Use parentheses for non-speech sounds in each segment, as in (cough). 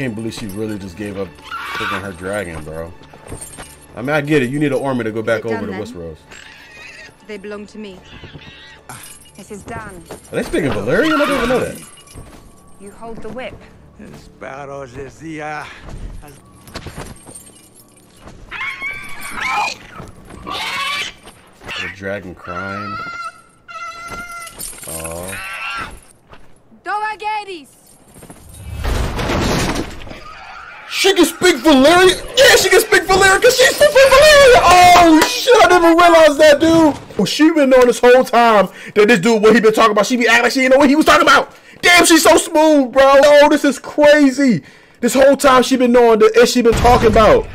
can't believe she really just gave up freaking her dragon, bro. I mean, I get it. You need an army to go back over to Westeros. They belong to me. This is done. Are they speaking Valyrian? I didn't even know that. You hold the whip. The dragon crying. Oh. Dovageris! She can speak Valyrian? Yeah, she can speak Valyrian because she's from Valyrian! Oh, shit, I didn't realize that, dude. Well, she been knowing this whole time that this dude, what he been talking about, she be acting like she didn't know what he was talking about. Damn, she's so smooth, bro. Oh, this is crazy. This whole time she been knowing that she been talking about.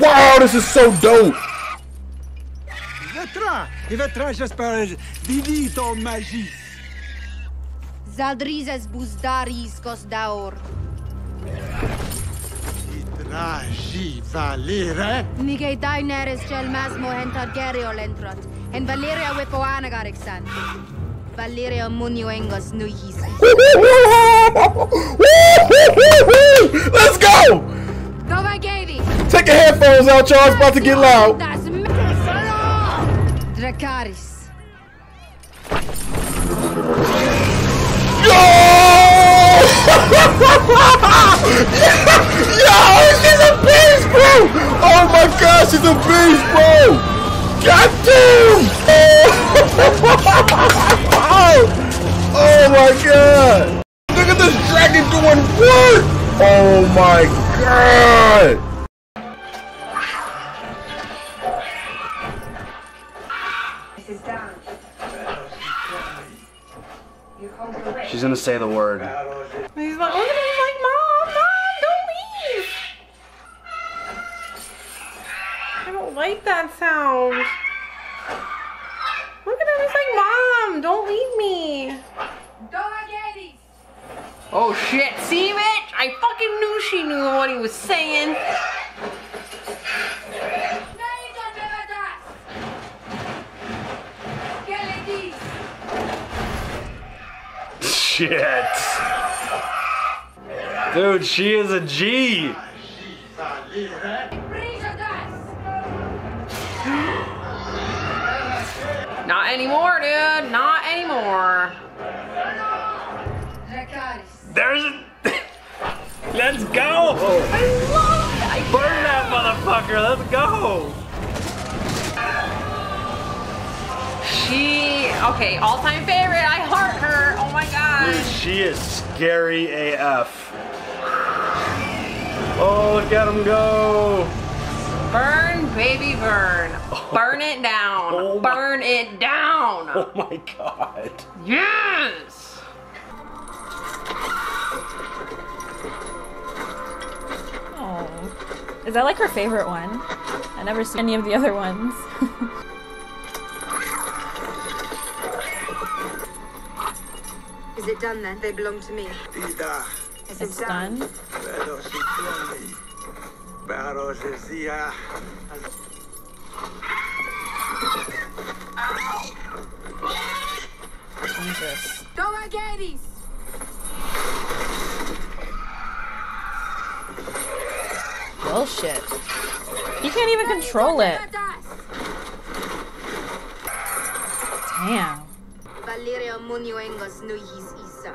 Wow, this is so dope. Zaldrizes buzdaris kosdaur. Traji valere. Nige daineres gel masmo en targerio lentrot. En Valeria wepoanagarixan. Valeria munioengos nuihis. Let's go! Dovagedi! Take your headphones out, y'all. It's about to get loud. Dracarys. Yo! (laughs) Yo, she's a beast, bro! Oh my god, she's a beast, bro! God damn! Oh, (laughs) oh my god! Look at this dragon doing work! Oh my god! This is done. You hold the whip. She's gonna say the word. He's like, look at him, he's like, Mom, Mom, don't leave. I don't like that sound. Look at him, he's like, Mom, don't leave me. Dovageris! Oh shit, see bitch? I fucking knew she knew what he was saying. Naito devadas! Geledis! Shit. Dude, she is a G. Not anymore, dude. Not anymore. There's a. (laughs) Let's go. I love that. Burn that motherfucker. Let's go. She, okay, all-time favorite. I heart her. Oh my Dude, god. she is scary AF. Oh, look at him go. Burn, baby, burn. (laughs) Burn it down. Oh burn it down. Oh my god. Yes. Oh. Is that like her favorite one? I never seen any of the other ones. (laughs) Is it done then? They belong to me. Ida. Is it's done. Jesus. Dovageris! Bullshit. You can't even control it. Damn. Valeria munioengos nuihis isa.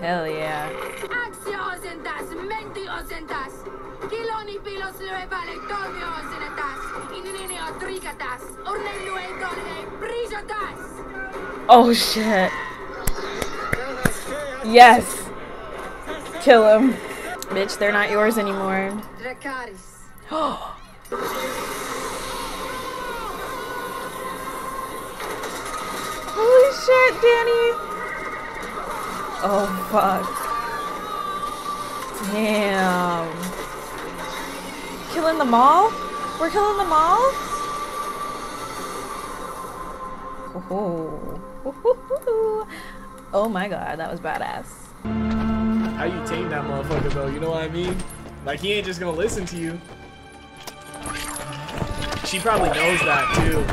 Hell yeah. Axios en das, mentios en das. Kiloni pilos. Ornelu en dolne brijadas. Oh shit. Yes. Kill him. Bitch, they're not yours anymore. Dracarys. (gasps) Holy shit, Dany. Oh fuck. Damn. Killing them all? We're killing them all? Oh. (laughs) Oh my god, that was badass. How you tame that motherfucker though? You know what I mean? Like he ain't just gonna listen to you. She probably knows that too.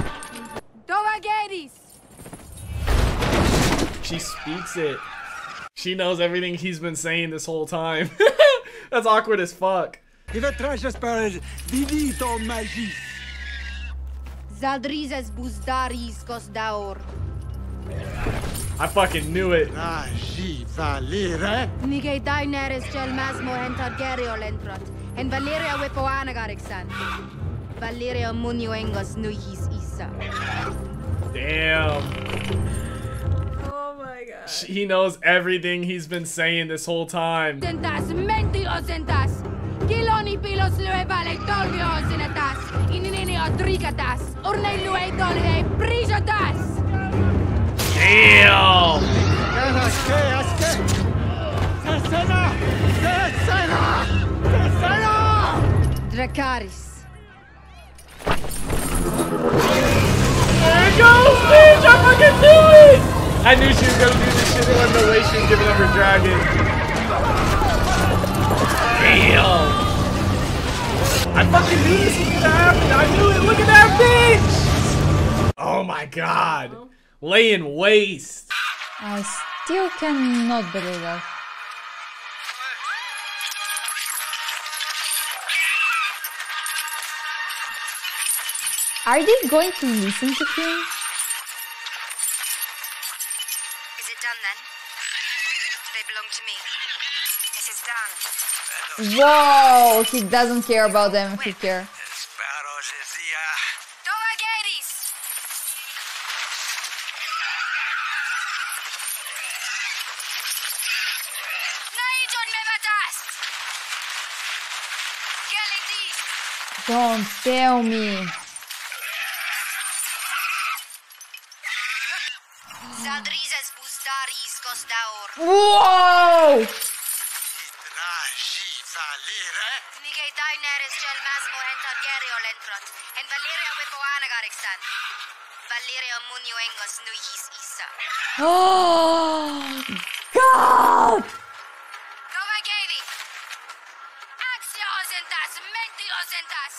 Dovageris. She speaks it. She knows everything he's been saying this whole time. (laughs) That's awkward as fuck. I wytrącisz parę Vivito magis. Zaldrizes buzdaris kosdaur. I fucking knew it. Ragi valere. Nigei daineres gel masmo entar gerio lentrot. En Valeria wepoana garixan. Valeria munioengos nuihis isa. Damn. Oh my god. He knows everything he's been saying this whole time. Sentas menti osentas. Kiloni pilos lue vale dolvio osenetas. Ininini odrigatas. Urnei lue dolhe prijotas. Damn. Dracarys. There it goes, bitch! I fucking knew it! I knew she was gonna do this shit when the way she was giving up her dragon. Damn! I fucking knew this was gonna happen! I knew it! Look at that bitch! Oh my god! Laying waste! I still cannot believe that. Are they going to listen to him? Whoa, he doesn't care about them. If he care. Spero že zia. Dova Gedis! Naijon mevatas! Gelitis! Don't tell me. Zaldrizes buzdaris kosdaur. Whoa! Oh, God! Dova Gedi! Axia osentas, menti osentas!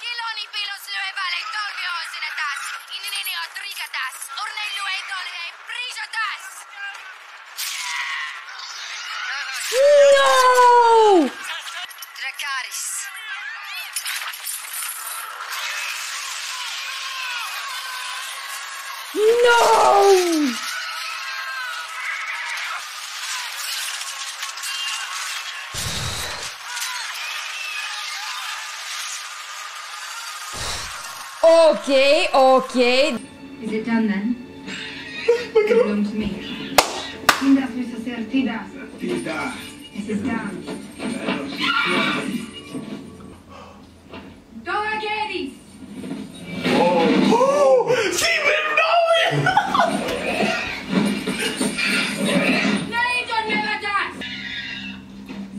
Kiloni pilos vale dolvio Okay, okay. Is it done then? (laughs) They belong to me. Tindas mis acertidas. This is done. Dova Gedis! Oh. (laughs) she been knowing! Naijon mevatas!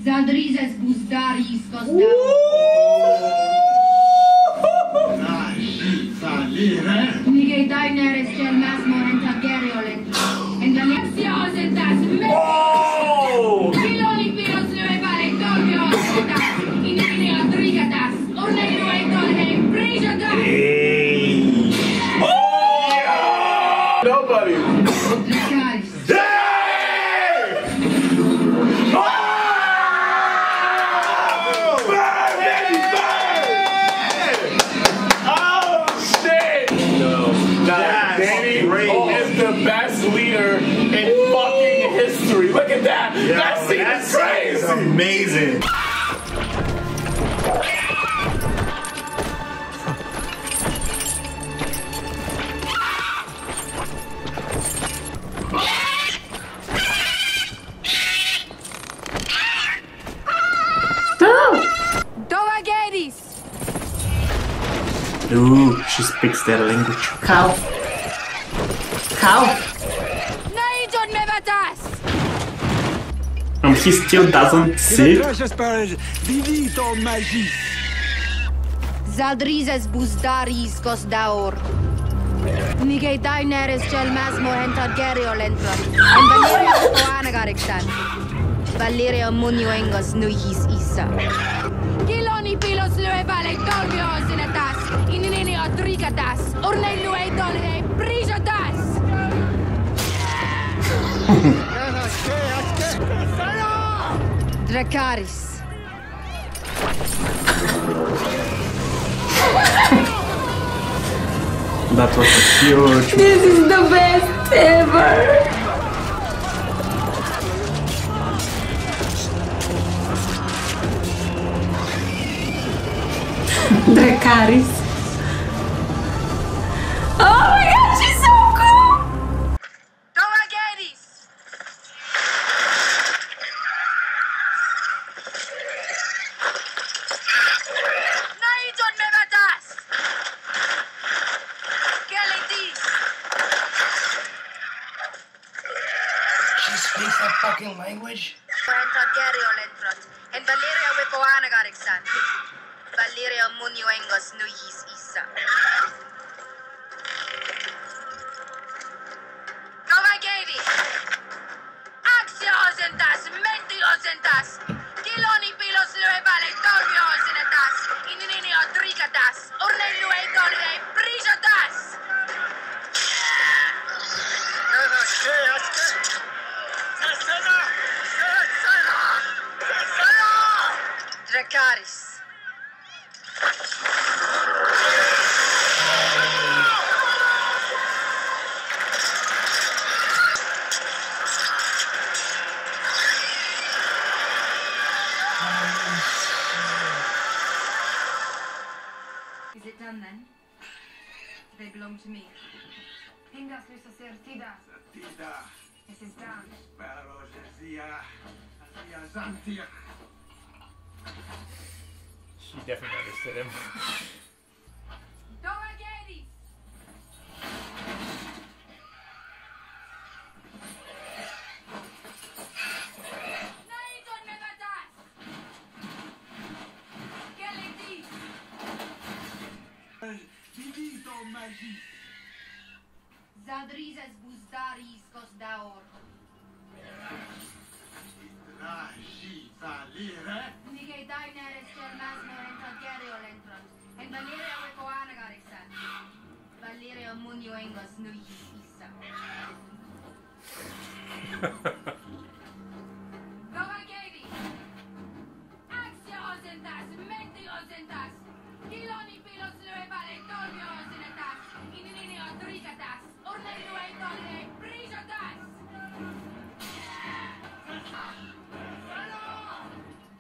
Zaldrizes buzdaris kosdaur. Ragi daineres gel amazing. Dova Gedis! Ooh, she speaks their language. How? How? He still doesn't see it. wytrącisz parę Vivito magis. Zaldrizes buzdaris kosdaur. Nigei daineres gel masmo entar gerio lentrot. En Valeria wepoana garixan. Valeria munioengos nuihis isa. Kiloni pilos lue vale dolvio osenetas. Ininini odrigatas. Urnei lue dolhe prijotas. Aske, aske. Dracarys. That was a huge. This is the best ever. Dracarys. She speaks that fucking language? En Valeria. Valeria Nuyis! Axiosentas, mentiosentas! Kiloni Pingas lusa certida. Tida, This is done. pero Jezia, Jezia Zantia. She definitely understood him. Domageddis! Naidon mevatas! Magis. Zadrizes buzdaris kosdaor. Traji valire. Nigei daineres cermasmo entagerio lentron. En Valeria wekoana garixan. Valeria munioengos nuihis issa. Domageddis! Axio osentas, menti osentas! Kiloni pilos lyöpäle torvio osenetas! Ininini on trikatas! Urnellu ei tolle prisotas!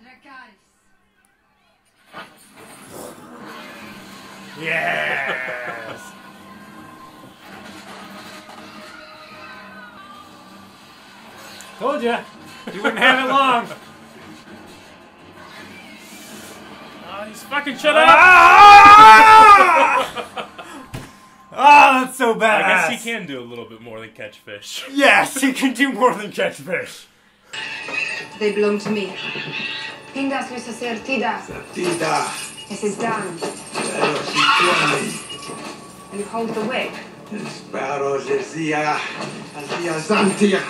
Dracarys. Yes. Told you, you wouldn't have it long. Oh, (laughs) he's fucking shut up! Ah, (laughs) can do a little bit more than catch fish. (laughs) Yes, he can do more than catch fish. They belong to me. Pingas luisa certida. Tida, This is done. pero Situani. You hold the whip. Pero Jezia, Jezia Zantia.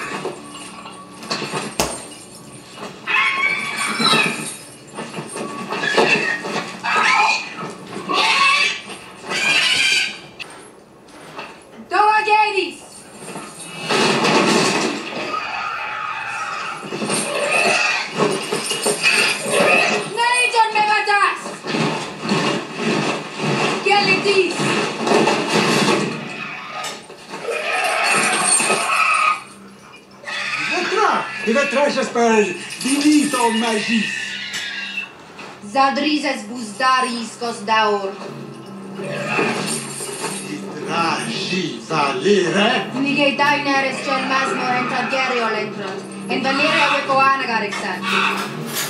Divito magis. Zadrizes buzdaris kosdaor. Traji valire. Nigei daineres cermasmo entagerio lentron. En Valeria wekoana garixan.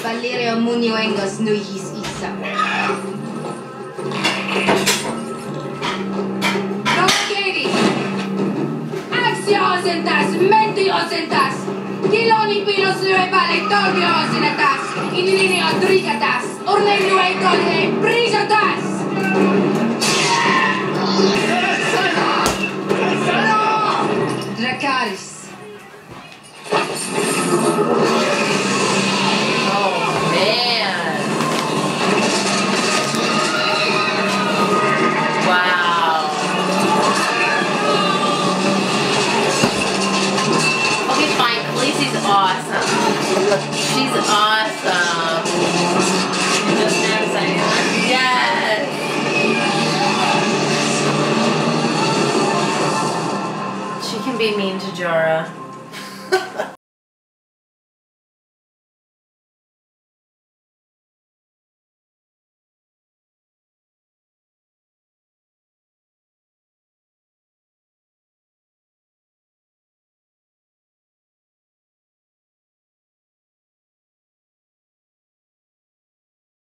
Valeria munioengos nuihis issa. Domageddis! Axio osentas, menti osentas! Kiloni pilos lyöpäle torvio osenetas! Ininini on trikatas! Urnellu ei tolle prisotas!